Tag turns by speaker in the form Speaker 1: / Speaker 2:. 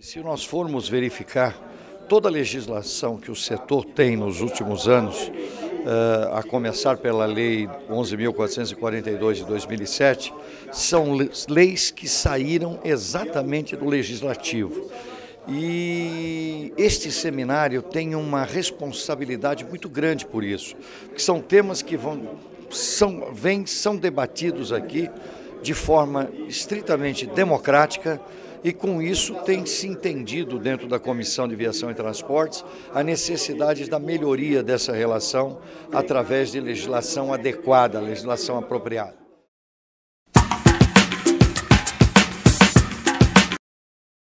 Speaker 1: Se nós formos verificar toda a legislação que o setor tem nos últimos anos, uh, a começar pela Lei 11.442 de 2007, são leis que saíram exatamente do legislativo. E este seminário tem uma responsabilidade muito grande por isso, que são temas que vão, são, vêm, são debatidos aqui de forma estritamente democrática e com isso tem se entendido dentro da Comissão de Viação e Transportes a necessidade da melhoria dessa relação através de legislação adequada, legislação apropriada.